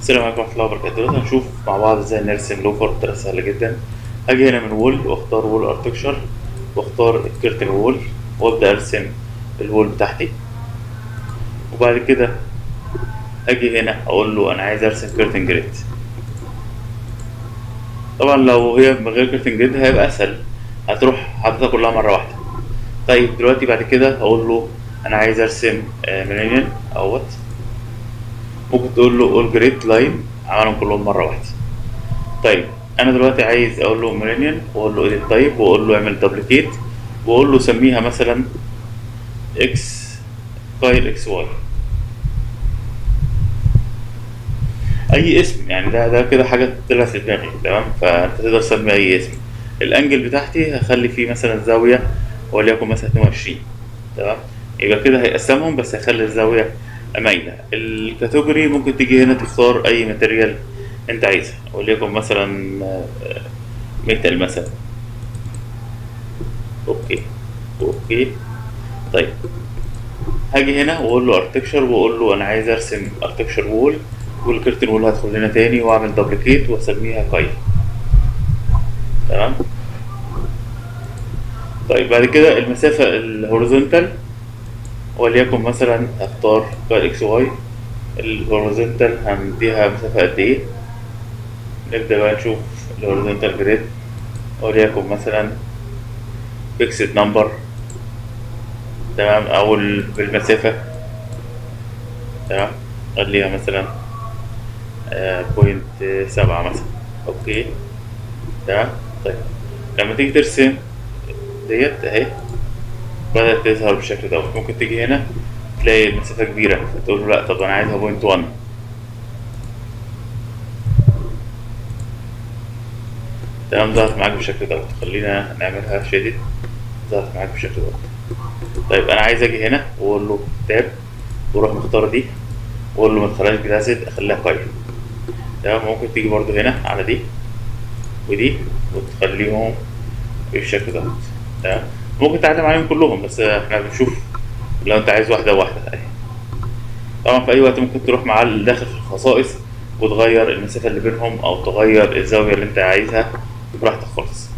السلام عليكم ورحمة الله وبركاته. دلوقتي هنشوف مع بعض إزاي نرسم louver بطريقة سهلة جدا. هاجي هنا من wall واختار wall architecture واختار ال curtain wall وابدأ ارسم ال wall بتاعتي. وبعد كده أجي هنا أقول له أنا عايز ارسم curtain grid طبعا لو هي من غير curtain grid هيبقى اسهل. هتروح حاططها كلها مرة واحدة. طيب دلوقتي بعد كده هقول له أنا عايز ارسم mullion اهوت ممكن تقول له اول grid line عملهم كلهم مرة واحدة. طيب أنا دلوقتي عايز أقول له mullion وأقول له edit type وأقول له أعمل duplicate وأقول له سميها مثلا X كايل XY أي اسم يعني ده ده كده حاجة طلعت في دماغي تمام؟ فأنت تقدر تسمي أي اسم. ال angle بتاعتي هخلي فيه مثلا زاوية وليكن مثلا 22 تمام؟ يبقى كده هيقسمهم بس هيخلي الزاوية مايله ال category ممكن تيجي هنا تختار أي material أنت عايزها. وليكن مثلا metal مثلا. okay. okay. طيب. هاجي هنا وأقول له architecture وأقول له أنا عايز أرسم architecture wall وال curtain wall هدخل هنا تاني وأعمل duplicate وأسميها كايل تمام؟ طيب بعد كده المسافة ال horizontal وليكن مثلا هختار كار XY ال horizontal هنديها مسافة قد إيه؟ نبدأ بقى نشوف ال horizontal grid. وليكن مثلا fixed number. تمام؟ أو بالمسافة. تمام؟ خليها مثلا point سبعة مثلا. okay؟ تمام؟ طيب. لما تيجي ترسم ديت أهي. بدأت تظهر بالشكل دوت. ممكن تيجي هنا تلاقي مسافة كبيرة. فتقول له لأ طب أنا عايزها point one تمام ظهرت معاك بالشكل دوت. خلينا نعملها shaded ظهرت معاك بالشكل دوت. طيب أنا عايز أجي هنا وأقول له تاب وأروح مختار دي. وأقول له ما تخليهاش جلاسد أخليها قايمة تمام ممكن تيجي برضو هنا على دي. ودي وتخليهم بالشكل دوت. تمام؟ ممكن تعلم عليهم كلهم بس إحنا بنشوف لو انت عايز واحدة واحدة طبعا في أي وقت ممكن تروح مع داخل في الخصائص وتغير المسافة اللي بينهم أو تغير الزاوية اللي انت عايزها براحتك خالص.